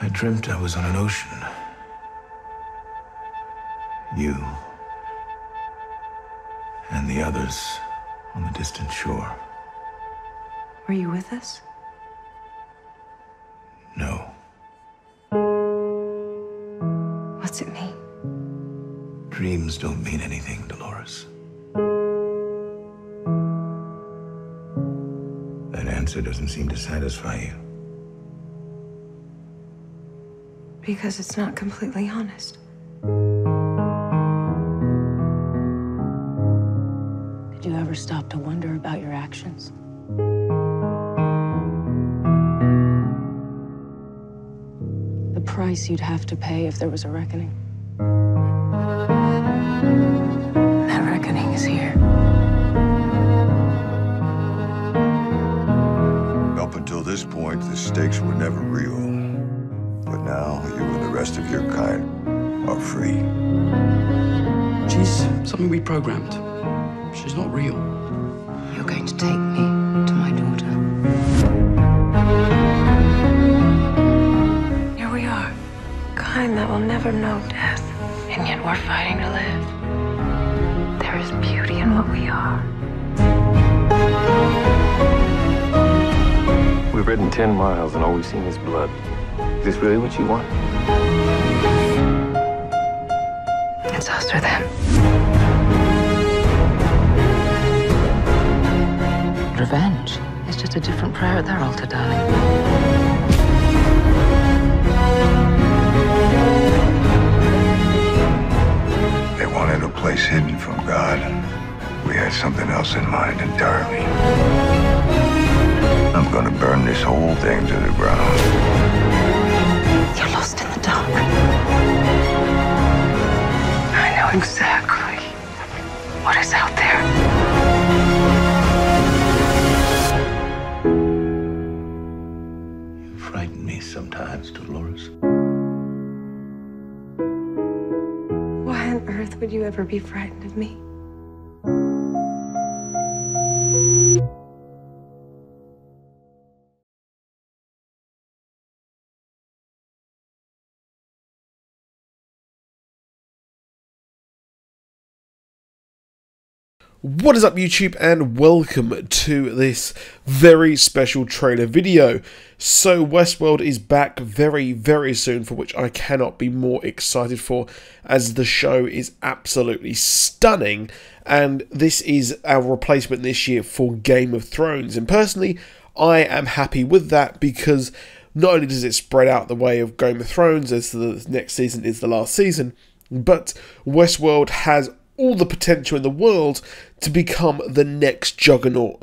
I dreamt I was on an ocean. You and the others on the distant shore. Were you with us? No. What's it mean? Dreams don't mean anything, Dolores. That answer doesn't seem to satisfy you. Because it's not completely honest. Did you ever stop to wonder about your actions? The price you'd have to pay if there was a reckoning. That reckoning is here. Up until this point, the stakes were never real. But now, you and the rest of your kind are free. She's something we programmed. She's not real. You're going to take me to my daughter. Here we are, kind that will never know death, and yet we're fighting to live. There is beauty in what we are. We've ridden 10 miles and all we've seen is blood. Is this really what you want? It's us or them. Revenge is just a different prayer at their altar, darling. They wanted a place hidden from God. We had something else in mind entirely. I'm gonna burn this whole thing to the ground. Exactly what is out there. You frighten me sometimes, Dolores. Why on earth would you ever be frightened of me? What is up YouTube and welcome to this very special trailer video. So Westworld is back very very soon for which I cannot be more excited for as the show is absolutely stunning and this is our replacement this year for Game of Thrones and personally I am happy with that because not only does it spread out the way of Game of Thrones as the next season is the last season but Westworld has all the potential in the world to become the next juggernaut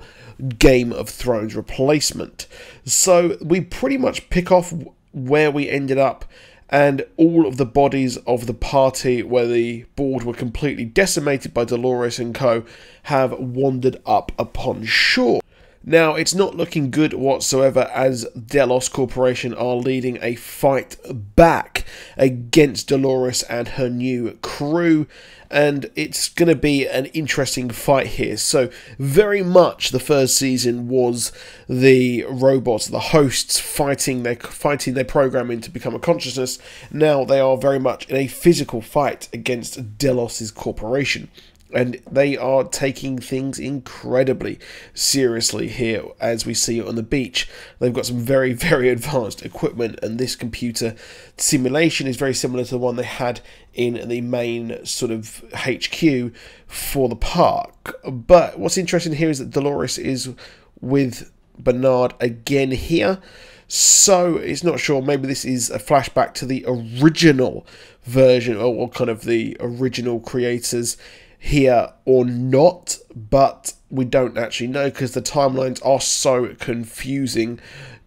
Game of Thrones replacement. So we pretty much pick off where we ended up, and all of the bodies of the party where the board were completely decimated by Dolores and co. have wandered up upon shore. Now, it's not looking good whatsoever as Delos Corporation are leading a fight back against Dolores and her new crew, and it's going to be an interesting fight here. So, very much the first season was the robots, the hosts fighting their fighting their programming to become a consciousness. Now they are very much in a physical fight against Delos's corporation and they are taking things incredibly seriously here as we see on the beach. They've got some very very advanced equipment and this computer simulation is very similar to the one they had in the main sort of HQ for the park. But what's interesting here is that Dolores is with Bernard again here. So it's not sure maybe this is a flashback to the original version or, or kind of the original creators here or not, but we don't actually know because the timelines are so confusing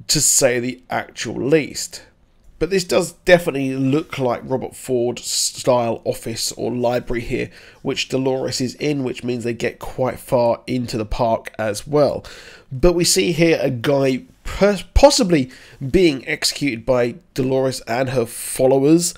to say the actual least. But this does definitely look like Robert Ford style office or library here, which Dolores is in, which means they get quite far into the park as well. But we see here a guy possibly being executed by Dolores and her followers.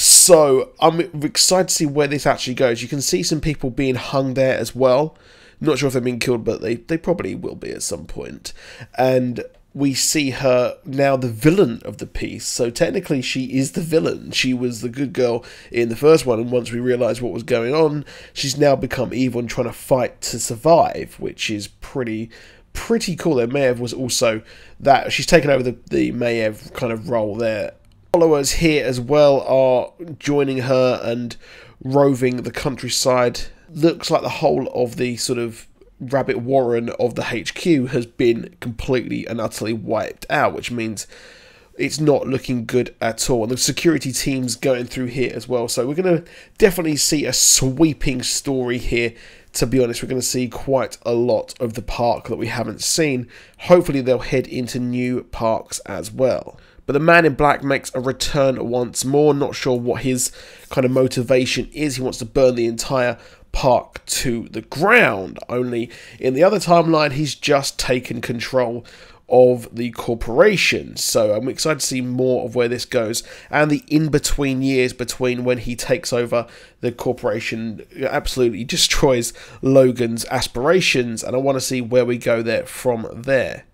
So I'm excited to see where this actually goes. You can see some people being hung there as well. Not sure if they've been killed, but they, they probably will be at some point. And we see her now the villain of the piece. So technically, she is the villain. She was the good girl in the first one, and once we realise what was going on, she's now become evil and trying to fight to survive, which is pretty pretty cool. There, Maeve was also that she's taken over the the Maeve kind of role there. Followers here as well are joining her and roving the countryside. Looks like the whole of the sort of rabbit warren of the HQ has been completely and utterly wiped out, which means it's not looking good at all. And the security team's going through here as well. So we're going to definitely see a sweeping story here. To be honest, we're going to see quite a lot of the park that we haven't seen. Hopefully, they'll head into new parks as well. But the man in black makes a return once more. Not sure what his kind of motivation is. He wants to burn the entire park to the ground. Only in the other timeline, he's just taken control of the corporation. So I'm excited to see more of where this goes and the in between years between when he takes over the corporation absolutely destroys Logan's aspirations and I want to see where we go there from there.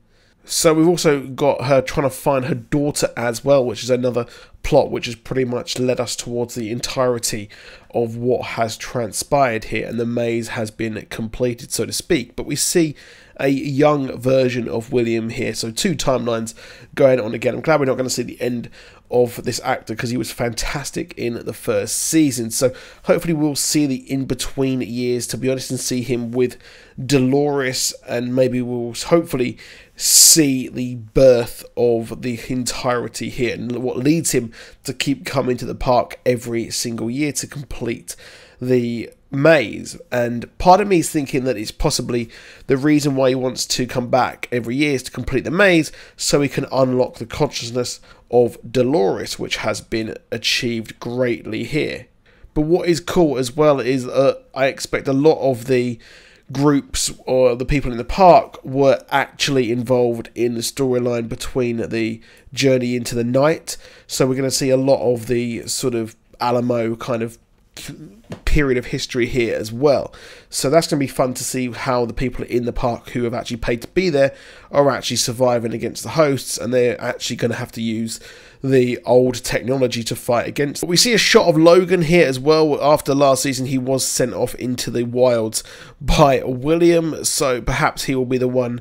So we've also got her trying to find her daughter as well, which is another plot which has pretty much led us towards the entirety of what has transpired here, and the maze has been completed, so to speak. But we see a young version of William here, so two timelines going on again. I'm glad we're not going to see the end of this actor because he was fantastic in the first season. So hopefully we'll see the in between years, to be honest, and see him with Dolores, and maybe we'll hopefully see the birth of the entirety here and what leads him to keep coming to the park every single year to complete the maze. And part of me is thinking that it's possibly the reason why he wants to come back every year is to complete the maze so he can unlock the consciousness of Dolores, which has been achieved greatly here. But what is cool as well is uh, I expect a lot of the groups or the people in the park were actually involved in the storyline between the journey into the night. So we're going to see a lot of the sort of Alamo kind of period of history here as well. So that's going to be fun to see how the people in the park who have actually paid to be there are actually surviving against the hosts and they're actually going to have to use the old technology to fight against. But We see a shot of Logan here as well. After last season, he was sent off into the wilds by William, so perhaps he will be the one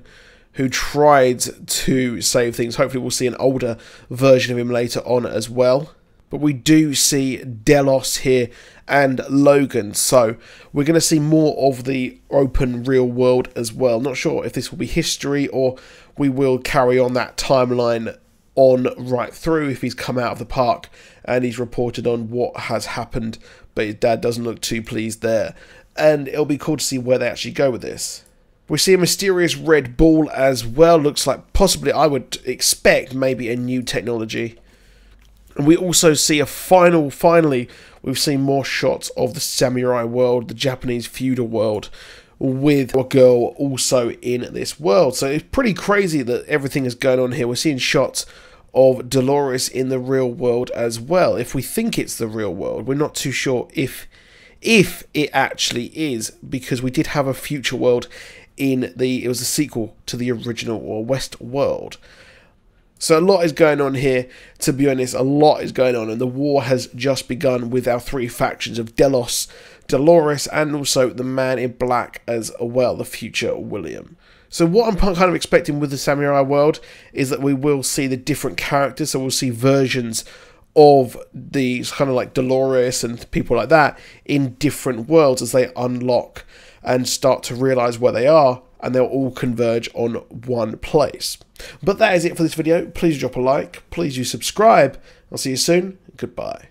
who tried to save things. Hopefully, we'll see an older version of him later on as well. But we do see Delos here and Logan. So we're going to see more of the open real world as well. Not sure if this will be history or we will carry on that timeline on right through if he's come out of the park and he's reported on what has happened, but his dad doesn't look too pleased there. And it'll be cool to see where they actually go with this. We see a mysterious red ball as well. Looks like possibly, I would expect, maybe a new technology. And we also see a final, finally, we've seen more shots of the samurai world, the Japanese feudal world, with a girl also in this world. So it's pretty crazy that everything is going on here. We're seeing shots of Dolores in the real world as well. If we think it's the real world, we're not too sure if if it actually is because we did have a future world in the it was a sequel to the original or West World. So a lot is going on here, to be honest, a lot is going on, and the war has just begun with our three factions of Delos, Dolores, and also the man in black as well, the future William. So what I'm kind of expecting with the Samurai world is that we will see the different characters, so we'll see versions of these kind of like Dolores and people like that in different worlds as they unlock and start to realize where they are and they'll all converge on one place. But that is it for this video. Please drop a like. Please do subscribe. I'll see you soon. Goodbye.